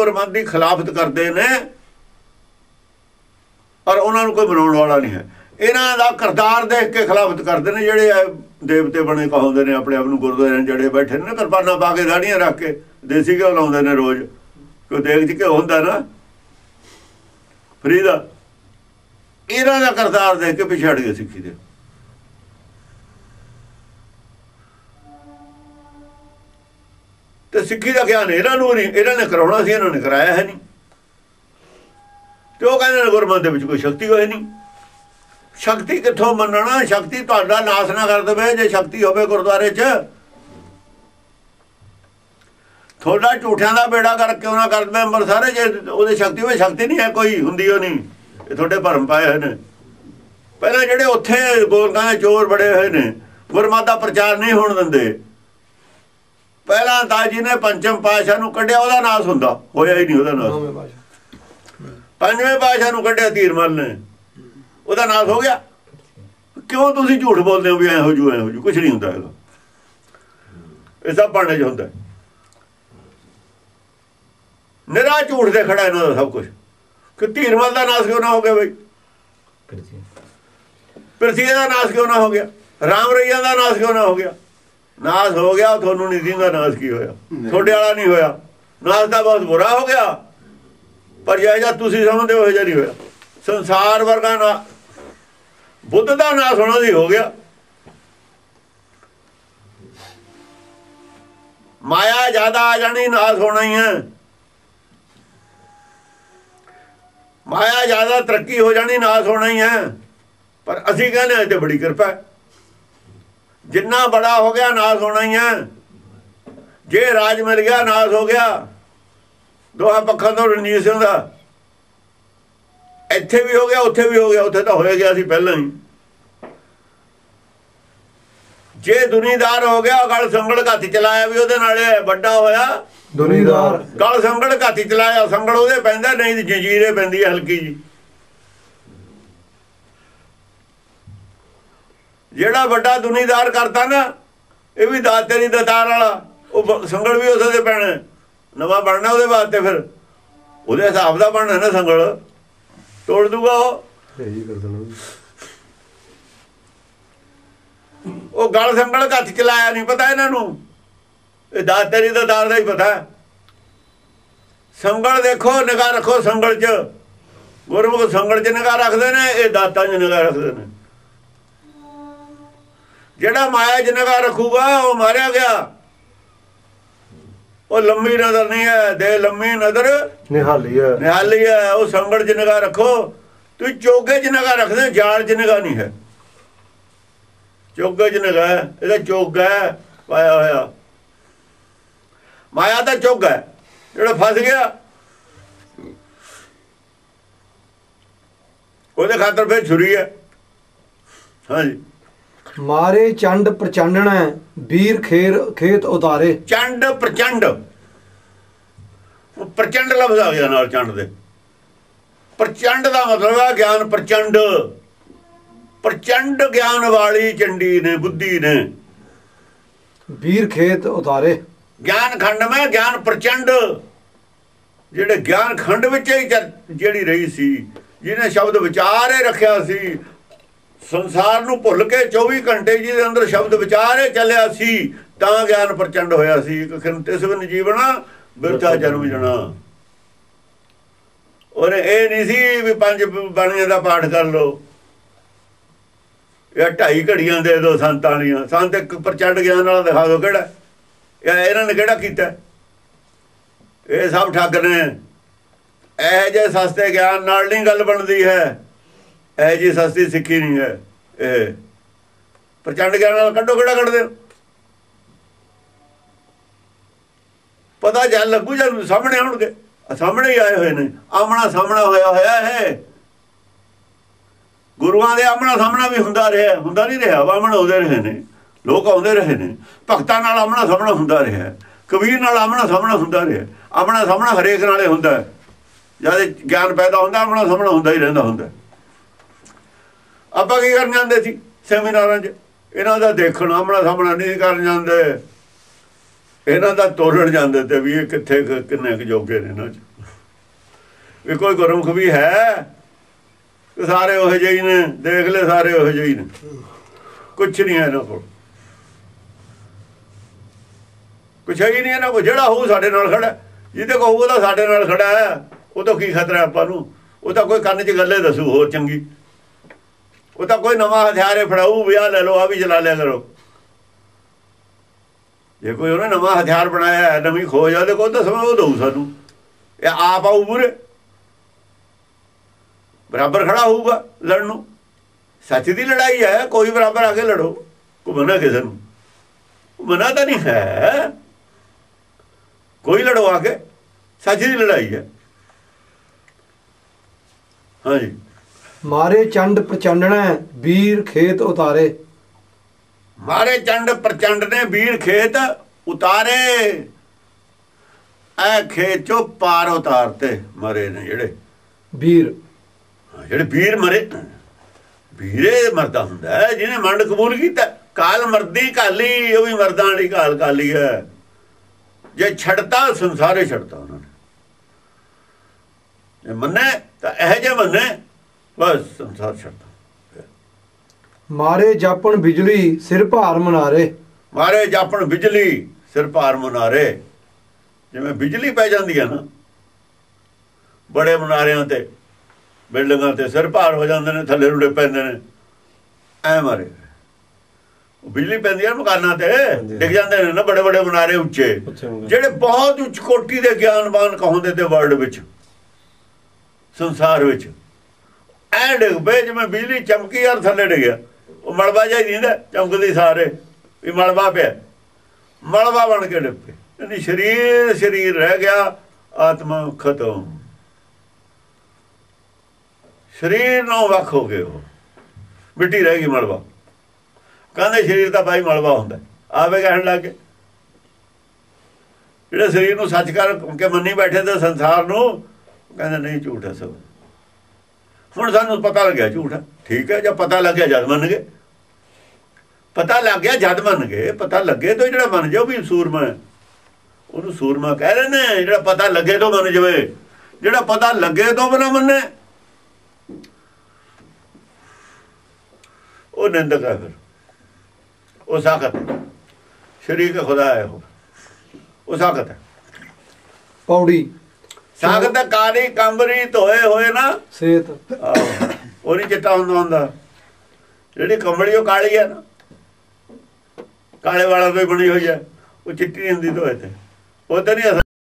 ਗੁਰਮਤਿ ਦੀ ਖਿਲਾਫਤ ਕਰਦੇ ਨੇ, ਪਰ ਉਹਨਾਂ ਨੂੰ ਕੋਈ ਬਣਾਉਣ ਵਾਲਾ ਨਹੀਂ ਹੈ। ਇਹਨਾਂ ਦਾ ਕਰਤਾਰ ਦੇਖ ਕੇ ਖਿਲਾਫਤ ਕਰਦੇ ਨੇ, ਜਿਹੜੇ ਦੇਵਤੇ ਬਣੇ ਕਹਾਉਂਦੇ ਨੇ, ਆਪਣੇ ਆਪ ਨੂੰ ਗੁਰਦੁਆਰੇ ਜਿਹੜੇ ਬੈਠੇ ਨੇ ਕਿਰਪਾਨਾਂ ਪਾ ਕੇ ਦਾੜੀਆਂ ਰੱਖ ਕੇ ਦੇਸੀ ਘਿਓ ਲਾਉਂਦੇ ਨੇ ਰੋਜ਼। ਕੋਈ ਦੇਖ ਚ ਘਿਓ ਹੁੰਦਾ ਨਾ? ਫਰੀਦਾ। ਇਹਨਾਂ ਦਾ ਕਰਤਾਰ ਦੇਖ ਕੇ ਪਿਛੜ ਗਏ ਸਿੱਖੀ ਦੇ। ਤੇ ਸਿੱਖੀ ਦਾ ਗਿਆਨ ਇਹਨਾਂ ਨੂੰ ਨਹੀਂ, ਇਹਨਾਂ ਨੇ ਕਰਾਉਣਾ ਸੀ, ਇਹਨਾਂ ਨੇ ਕਰਾਇਆ ਹੈ ਨਹੀਂ। ਤੇ ਉਹ ਕਹਿੰਦੇ ਨੇ ਗੁਰਮਤਿ ਦੇ ਵਿੱਚ ਕੋਈ ਸ਼ਕਤੀ ਹੋਏ ਨਹੀਂ। ਸ਼ਕਤੀ ਕਿੱਥੋਂ ਮੰਨਣਾ? ਸ਼ਕਤੀ ਤੁਹਾਡਾ ਨਾਸ ਨਾ ਕਰ ਦੇਵੇ, ਜੇ ਸ਼ਕਤੀ ਹੋਵੇ ਗੁਰਦੁਆਰੇ 'ਚ। ਤੁਹਾਡਾ ਝੂਠਿਆਂ ਦਾ ਬੇੜਾ ਕਰ ਕਿਉਂ ਨਾ ਕਰ ਦੇਵੇ ਅੰਬਰ ਸਾਰੇ ਜੇ ਉਹਦੇ ਸ਼ਕਤੀ ਹੋਵੇ, ਸ਼ਕਤੀ ਨਹੀਂ ਹੈ, ਕੋਈ ਹੁੰਦੀ ਉਹ ਨਹੀਂ। ਇਹ ਤੁਹਾਡੇ ਭਰਮ ਪਾਏ ਹੋਏ ਨੇ। ਪਹਿਲਾਂ ਜਿਹੜੇ ਉੱਥੇ ਗੋਲਕਾਂ ਦੇ ਚੋਰ ਬੜੇ ਹੋਏ ਨੇ, ਗੁਰਮਤਿ ਦਾ ਪ੍ਰਚਾਰ ਨਹੀਂ ਹੋਣ ਦਿੰਦੇ। ਪਹਿਲਾਂ ਤਾਂ ਜਿਹਨੇ ਪੰਚਮ ਪਾਸ਼ਾ ਨੂੰ ਕੱਢਿਆ ਉਹਦਾ ਨਾਸ ਹੁੰਦਾ। ਹੋਇਆ ਹੀ ਨਹੀਂ ਉਹਦਾ ਨਾਸ। ਪੰਜਵੇਂ ਪਾਸ਼ਾ ਨੂੰ ਕੱਢਿਆ ਤੀਰਮਲ ਨੇ। ਉਹਦਾ ਨਾਸ ਹੋ ਗਿਆ। ਕਿਉਂ ਤੁਸੀਂ ਝੂਠ ਬੋਲਦੇ ਹੋ ਵੀ ਐ ਹੋ ਜੂ ਐ ਹੋ ਜੂ? ਕੁਝ ਨਹੀਂ ਹੁੰਦਾ ਹੈਗਾ। ਇਹ ਸਭ ਪੜਨੇ ਚ ਹੁੰਦਾ ਨਿਰਾ ਝੂਠ ਦੇ ਖੜਾ ਇਹਨਾਂ ਦਾ ਸਭ ਕੁਝ ਕਿ ਤੀਰਮਲ ਦਾ ਨਾਸ ਕਿਉਂ ਨਾ ਹੋ ਗਿਆ ਬਈ? ਪਿਰਥੀ ਦਾ ਨਾਸ ਕਿਉਂ ਨਾ ਹੋ ਗਿਆ? ਰਾਮ ਰਈਆ ਦਾ ਨਾਸ ਕਿਉਂ ਨਾ ਹੋ ਗਿਆ? ਨਾਸ ਹੋ ਗਿਆ, ਤੁਹਾਨੂੰ ਨਹੀਂ ਦਿੰਦਾ ਨਾਸ ਕੀ ਹੋਇਆ? ਤੁਹਾਡੇ ਵਾਲਾ ਨਹੀਂ ਹੋਇਆ। ਨਾਸ ਦਾ ਬਹੁਤ ਬੁਰਾ ਹੋ ਗਿਆ। ਪਰ ਇਹ ਜਾਂ ਤੁਸੀਂ ਸਮਝਦੇ ਹੋ, ਇਹ ਜਿਹਾ ਨਹੀਂ ਹੋਇਆ। ਸੰਸਾਰ ਵਰਗਾ ਨਾ ਬੁੱਧ ਦਾ ਨਾਸ ਹੋਣਾ ਸੀ ਹੋ ਗਿਆ। ਮਾਇਆ ਜ਼ਿਆਦਾ ਆ ਜਾਣੀ, ਨਾਸ ਹੋਣਾ ਹੀ ਹੈ। ਮਾਇਆ ਜ਼ਿਆਦਾ ਤਰੱਕੀ ਹੋ ਜਾਣੀ, ਨਾਸ ਹੋਣਾ ਹੀ ਹੈ। ਪਰ ਅਸੀਂ ਕਹਿੰਦੇ ਹਾਂ, ਇਹ ਤੇ ਬੜੀ ਕਿਰਪਾ ਹੈ। ਜਿੰਨਾ ਬੜਾ ਹੋ ਗਿਆ ਨਾਸ ਹੋਣਾ ਹੀ ਹੈ ਜੇ ਰਾਜ ਮਿਲ ਗਿਆ ਨਾਸ ਹੋ ਗਿਆ। ਦੋਹਾਂ ਪੱਖਾਂ ਤੋਂ ਰਣਜੀਤ ਸਿੰਘ ਦਾ। ਇੱਥੇ ਵੀ ਹੋ ਗਿਆ ਉੱਥੇ ਵੀ ਹੋ ਗਿਆ ਉੱਥੇ ਤਾਂ ਹੋਇਆ ਗਿਆ ਸੀ ਪਹਿਲਾਂ ਹੀ। ਜੇ ਦੁਨੀਦਾਰ ਹੋ ਗਿਆ ਗਲ ਸੰਗਲ ਘਾਤੀ ਚਲਾਇਆ ਵੀ ਉਹਦੇ ਨਾਲ ਵੱਡਾ ਹੋਇਆ। ਦੁਨੀਦਾਰ। ਗਲ ਸੰਗਲ ਘਾਤੀ ਚਲਾਇਆ ਸੰਗਲ ਉਹਦੇ ਪੈਂਦਾ ਨਹੀਂ ਜੰਜੀਰੇ ਪੈਂਦੀ ਹੈ ਹਲਕੀ ਜੀ ਜਿਹੜਾ ਵੱਡਾ ਦੁਨੀਦਾਰ ਕਰਤਾ ਨਾ ਇਹ ਵੀ ਦਾਤੇ ਦੀ ਦਤਾਰ ਵਾਲਾ। ਉਹ ਸੰਗਲ ਵੀ ਉਸੇ ਦੇ ਪੈਣਾ। ਨਵਾਂ ਬਣਨਾ ਉਹਦੇ ਵਾਸਤੇ ਫਿਰ। ਉਹਦੇ ਹਿਸਾਬ ਦਾ ਬਣਨਾ ਨਾ ਸੰਗਲ। ਤੋੜ ਦੂਗਾ ਉਹ। ਇਹੀ ਕਰ ਦੇਣਾ। ਉਹ ਗਲ ਸੰਗਲ ਘੱਟ ਚਲਾਇਆ ਨਹੀਂ ਪਤਾ ਇਹਨਾਂ ਨੂੰ? ਇਹ ਦਾਤੇ ਦੀ ਦਤਾਰ ਦਾ ਹੀ ਪਤਾ। ਸੰਗਲ ਦੇਖੋ ਨਿਗਾਹ ਰੱਖੋ ਸੰਗਲ 'ਚ। ਗੁਰਮੁਖ ਸੰਗਲ 'ਚ ਨਿਗਾਹ ਰੱਖਦੇ ਨੇ ਇਹ ਦਾਤਾਂ 'ਚ ਨਿਗਾਹ ਰੱਖਦੇ ਨੇ। ਜਿਹੜਾ ਮਾਇਆ 'ਚ ਨਿਗਾਹ ਰੱਖੂਗਾ ਉਹ ਮਾਰਿਆ ਗਿਆ। ਉਹ ਲੰਮੀ ਨਜ਼ਰ ਨਹੀਂ ਹੈ ਦੇ ਲੰਮੀ ਨਜ਼ਰ ਨਿਹਾਲੀ ਹੈ। ਨਿਹਾਲੀ ਹੈ। ਉਹ ਸੰਗਲ 'ਚ ਨਿਗਾਹ ਰੱਖੋ। ਤੁਸੀਂ ਚੋਗੇ 'ਚ ਨਿਗਾਹ ਰੱਖਦੇ ਜਾਲ 'ਚ ਨਿਗਾਹ ਨਹੀਂ ਹੈ। ਚੋਗੇ ਹੈ, ਇਹਦਾ ਚੋਗਾ ਪਾਇਆ ਹੋਇਆ। ਮਾਇਆ ਦਾ ਚੋਗਾ ਜਿਹੜਾ ਫਸ ਗਿਆ। ਉਹਦੇ ਖਾਤਰ ਫਿਰ ਛੁਰੀ ਹੈ। ਹਾਂਜੀ। ਮਾਰੇ ਚੰਡ ਪ੍ਰਚੰਡਣਾ ਵੀਰ ਖੇਰ ਖੇਤ ਉਤਾਰੇ। ਚੰਡ ਪ੍ਰਚੰਡ। ਪ੍ਰਚੰਡ ਲਫ਼ਜ਼ ਆ ਗਿਆ ਨਾਲ ਚੰਡ ਦੇ। ਪ੍ਰਚੰਡ ਦਾ ਮਤਲਬ ਹੈ ਗਿਆਨ ਪ੍ਰਚੰਡ। ਪ੍ਰਚੰਡ ਗਿਆਨ ਵਾਲੀ ਚੰਡੀ ਨੇ ਬੁੱਧੀ ਨੇ। ਵੀਰ ਖੇਤ ਉਤਾਰੇ। ਗਿਆਨ ਖੰਡ ਮੈਂ ਗਿਆਨ ਪ੍ਰਚੰਡ। ਜਿਹੜੇ ਗਿਆਨ ਖੰਡ ਵਿੱਚ ਹੀ ਜਿਹੜੀ ਰਹੀ ਸੀ ਜਿਹਨੇ ਸ਼ਬਦ ਵਿਚਾਰੇ ਰੱਖਿਆ ਸੀ ਸੰਸਾਰ ਨੂੰ ਭੁੱਲ ਕੇ 24 ਘੰਟੇ ਜਿਹਦੇ ਅੰਦਰ ਸ਼ਬਦ ਵਿਚਾਰੇ ਚੱਲਿਆ ਸੀ, ਤਾਂ ਗਿਆਨ ਪ੍ਰਚੰਡ ਹੋਇਆ ਸੀ। ਇੱਕ ਖਿੰਤਿਸ ਵਿਨ ਜੀਵਣਾ, ਬਿਰਥਾ ਜਨਮ ਜਣਾ। ਔਰ ਇਹ ਨਹੀਂ ਸੀ ਵੀ ਪੰਜ ਬਾਣੀਆਂ ਦਾ ਪਾਠ ਕਰ ਲਓ। ਇਹ ਢਾਈ ਘੜੀਆਂ ਦੇ ਦੋ ਸੰਤਾਂ ਦੀਆਂ। ਸੰਤ ਇੱਕ ਪ੍ਰਚੰਡ ਗਿਆਨ ਨਾਲ ਦਿਖਾ ਦਿਓ ਕਿਹੜਾ। ਇਹ ਇਹਨਾਂ ਨੇ ਕਿਹੜਾ ਕੀਤਾ? ਇਹ ਸਭ ਠੱਗ ਨੇ। ਇਹ ਜੇ ਸਸਤੇ ਗਿਆਨ ਨਾਲ ਨਹੀਂ ਗੱਲ ਬਣਦੀ ਹੈ। ਇਹ ਜੀ ਸਸਤੀ ਸਿੱਖੀ ਨਹੀਂ ਹੈ ਇਹ। ਪ੍ਰਚੰਡ ਗਿਆਨ ਨਾਲ ਕੱਢੋ, ਕਿਹੜਾ ਕੱਢਦੇ ਹੋ? ਪਤਾ ਜਾਂ ਲੱਗੂ ਜਦ ਸਾਹਮਣੇ ਆਉਣਗੇ। ਸਾਹਮਣੇ ਹੀ ਆਏ ਹੋਏ ਨੇ। ਆਮਣਾ ਸਾਹਮਣਾ ਹੋਇਆ ਹੋਇਆ ਹੈ। ਗੁਰੂਆਂ ਦੇ ਆਮਣਾ ਸਾਹਮਣਾ ਵੀ ਹੁੰਦਾ ਰਿਹਾ, ਹੁੰਦਾ ਨਹੀਂ ਰਿਹਾ। ਬਾਹਮਣ ਆਉਂਦੇ ਰਹੇ ਨੇ। ਲੋਕ ਆਉਂਦੇ ਰਹੇ ਨੇ। ਭਗਤਾਂ ਨਾਲ ਆਮਣਾ ਸਾਹਮਣਾ ਹੁੰਦਾ ਰਿਹਾ। ਕਬੀਰ ਨਾਲ ਆਮਣਾ ਸਾਹਮਣਾ ਹੁੰਦਾ ਰਿਹਾ। ਆਮਣਾ ਸਾਹਮਣਾ ਹਰੇਕ ਨਾਲੇ ਹੁੰਦਾ। ਜਦ ਗਿਆਨ ਪੈਦਾ ਹੁੰਦਾ, ਆਮਣਾ ਸਾਹਮਣਾ ਹੁੰਦਾ ਹੀ ਰਹਿੰਦਾ ਹੁੰਦਾ। ਆਪਾਂ ਕੀ ਕਰਨ ਜਾਂਦੇ ਸੀ ਸੈਮੀਨਾਰਾਂ 'ਚ? ਇਹਨਾਂ ਦਾ ਦੇਖਣ ਆਮਣਾ ਸਾਹਮਣਾ ਨਹੀਂ ਕਰਨ ਜਾਂਦੇ। ਇਹਨਾਂ ਦਾ ਤੋੜਨ ਜਾਂਦੇ ਤੇ ਵੀ ਇਹ ਕਿੱਥੇ ਕਿੰਨੇ ਕੁ ਜੋਗੇ ਨੇ ਇਹਨਾਂ 'ਚ? ਵੀ ਕੋਈ ਗੁਰਮੁਖ ਵੀ ਹੈ? ਸਾਰੇ ਉਹ ਜਿਹੇ ਹੀ ਨੇ। ਦੇਖ ਲੈ ਸਾਰੇ ਉਹ ਜਿਹੇ ਹੀ ਨੇ। ਕੁਛ ਨਹੀਂ ਹੈ ਇਹਨਾਂ ਕੋਲ। ਕੁਛ ਹੈ ਹੀ ਨਹੀਂ ਇਹਨਾਂ ਕੋਲ। ਜਿਹੜਾ ਹੋਊ ਸਾਡੇ ਨਾਲ ਖੜਾ ਜਿਹਦੇ ਕੋਲ ਹੋਊ ਉਹਦਾ ਸਾਡੇ ਨਾਲ ਖੜਾ ਹੈ। ਉਹ ਤਾਂ ਕੀ ਖਤਰਾ ਆਪਾਂ ਨੂੰ? ਉਹ ਤਾਂ ਕੋਈ ਕੰਨ 'ਚ ਗੱਲੇ ਦੱਸੂ, ਹੋਰ ਚੰਗੀ। ਉਹ ਤਾਂ ਕੋਈ ਨਵਾਂ ਹਥਿਆਰੇ ਫੜਾਊ, ਵੀ ਆਹ ਲੈ ਲਓ ਆ ਵੀ ਚਲਾ ਲਿਆ ਕਰੋ। ਜੇ ਕੋਈ ਉਹਨੇ ਨਵਾਂ ਹਥਿਆਰ ਬਣਾਇਆ ਹੈ ਨਵੀਂ ਖੋਜ ਆ, ਉਹਦੇ ਕੋਲ ਤਾਂ ਸਮਾਂ ਉਹ ਦਊ ਸਾਨੂੰ। ਇਹ ਆਪ ਆਊ ਮੂਹਰੇ ਬਰਾਬਰ ਖੜਾ ਹੋਊਗਾ ਲੜਨ ਨੂੰ। ਸੱਚ ਦੀ ਲੜਾਈ ਹੈ, ਕੋਈ ਬਰਾਬਰ ਆ ਕੇ ਲੜੋ। ਕੋਈ ਮਨਾ ਕਿਸੇ ਨੂੰ। ਮਨਾ ਤਾਂ ਨਹੀਂ ਹੈ। ਕੋਈ ਲੜੋ ਆ ਕੇ। ਸੱਚ ਦੀ ਲੜਾਈ ਹੈ। ਹਾਂਜੀ। ਮਾਰੇ ਚੰਡ ਪ੍ਰਚੰਡਣਾ ਵੀਰ ਖੇਤ ਉਤਾਰੇ। ਮਾਰੇ ਚੰਡ ਪ੍ਰਚੰਡ ਨੇ ਵੀਰ ਖੇਤ ਉਤਾਰੇ। ਐ ਖੇਤ ਚੋਂ ਪਾਰ ਉਤਾਰਤੇ ਮਰੇ ਨੇ ਜਿਹੜੇ। ਵੀਰ। ਜਿਹੜੇ ਵੀਰ ਮਰੇ। ਵੀਰੇ ਮਰਦਾ ਹੁੰਦਾ ਜਿਹਨੇ ਮੰਡ ਕਬੂਲ ਕੀਤਾ। ਕਾਲ ਮਰਦੀ ਕਾਲੀ ਉਹ ਵੀ ਮਰਦਾਂ ਵਾਲੀ ਕਾਲ ਕਾਲੀ ਹੈ। ਜੇ ਛੱਡਤਾ ਸੰਸਾਰੇ ਛੱਡਤਾ ਉਹਨਾਂ ਨੇ। ਜੇ ਮੰਨੇ ਤਾਂ ਇਹ ਜੇ ਮੰਨੇ ਬਸ ਸੰਸਾਰ ਛੱਡਤਾ ਮਾਰੇ ਜਾਪਣ ਬਿਜਲੀ ਸਿਰ ਭਾਰ ਮਨਾਰੇ। ਮਾਰੇ ਜਾਪਣ ਬਿਜਲੀ ਸਿਰ ਭਾਰ ਮਨਾਰੇ। ਜਿਵੇਂ ਬਿਜਲੀ ਪੈ ਜਾਂਦੀ ਹੈ ਨਾ ਬੜੇ ਮਨਾਰਿਆਂ ਤੇ ਬਿਲਡਿੰਗਾਂ ਤੇ ਸਿਰ ਭਾਰ ਹੋ ਜਾਂਦੇ ਨੇ ਥੱਲੇ ਰੁੜੇ ਪੈਂਦੇ ਨੇ ਐ ਮਾਰੇ। ਉਹ ਬਿਜਲੀ ਪੈਂਦੀ ਹੈ ਮਕਾਨਾਂ ਤੇ ਡਿੱਗ ਜਾਂਦੇ ਨੇ ਨਾ ਬੜੇ ਬੜੇ ਮਨਾਰੇ ਉੱਚੇ। ਜਿਹੜੇ ਬਹੁਤ ਉੱਚ ਕੋਟੀ ਦੇ ਗਿਆਨਵਾਨ ਕਹਾਉਂਦੇ ਤੇ ਵਰਲਡ ਵਿੱਚ ਸੰਸਾਰ ਵਿੱਚ। ਐ ਡਿੱਗ ਪਏ ਜਿਵੇਂ ਬਿਜਲੀ ਚਮਕੀ ਯਾਰ ਥੱਲੇ ਡਿੱਗਿਆ ਉਹ ਮਲਬਾ ਜਿਹਾ ਹੀ ਦਿੰਦਾ ਚਮਕਦੀ ਸਾਰੇ, ਵੀ ਮਲਬਾ ਪਿਆ। ਮਲਬਾ ਬਣ ਕੇ ਡਿੱਗ ਪਏ। ਯਾਨੀ ਸਰੀਰ ਸਰੀਰ ਰਹਿ ਗਿਆ, ਆਤਮਾ ਖਤਮ। ਸਰੀਰ ਨੂੰ ਵੱਖ ਹੋ ਗਏ ਉਹ। ਮਿੱਟੀ ਰਹਿ ਗਈ ਮਲਬਾ। ਕਹਿੰਦੇ ਸਰੀਰ ਤਾਂ ਭਾਈ ਮਲਬਾ ਹੁੰਦਾ। ਆਵੇ ਕਹਿਣ ਲੱਗੇ ਜਿਹੜੇ ਸਰੀਰ ਨੂੰ ਸੱਚ ਕਰ ਕੇ ਮੰਨੀ ਬੈਠੇ ਤੇ ਸੰਸਾਰ ਨੂੰ, ਕਹਿੰਦੇ ਨਹੀਂ ਝੂਠ ਹੈ ਸਭ ਹੁਣ ਸਾਨੂੰ ਪਤਾ ਲੱਗਿਆ ਝੂਠ। ਹੈ ਠੀਕ ਹੈ, ਜੇ ਪਤਾ ਲੱਗਿਆ ਜਦ ਮੰਨ ਗਏ। ਪਤਾ ਲੱਗ ਗਿਆ ਜਦ ਮੰਨ ਗਏ। ਪਤਾ ਲੱਗੇ ਤਾਂ ਜਿਹੜਾ ਮੰਨ ਜਾਓ ਵੀ ਸੂਰਮਾ ਉਹਨੂੰ ਸੂਰਮਾ ਕਹਿ ਰਹੇ ਨੇ ਜਿਹੜਾ ਪਤਾ ਲੱਗੇ ਤੋਂ ਮੰਨ ਜਾਵੇ। ਜਿਹੜਾ ਪਤਾ ਲੱਗੇ ਤੋਂ ਬਣਾ ਮੰਨੇ। ਉਹ ਨਿੰਦਕ ਹੈ ਫਿਰ। ਉਹ ਸਾਖਤ ਸ਼ਰੀਕ ਖੁਦਾ ਹੈ ਉਹ। ਉਹ ਸਾਖਤ ਹੈ। ਪੌੜੀ। ਸਾਖਤ ਕਾਲੀ ਕੰਬਰੀ ਧੋਏ ਹੋਏ ਨਾ। ਸੇਤ। ਉਹ ਨਹੀਂ ਚਿੱਟਾ ਹੁੰਦਾ ਹੁੰਦਾ। ਜਿਹੜੀ ਕੰਬਲੀ ਉਹ ਕਾਲੀ ਹੈ ਨਾ। ਕਾਲੇ ਵਾਲਾ ਤੋਂ ਬਣੀ ਹੋਈ ਹੈ। ਉਹ ਚਿੱਟੀ ਹੁੰਦੀ ਧੋਏ ਤੇ। ਉਹ ਤਾਂ ਨਹੀਂ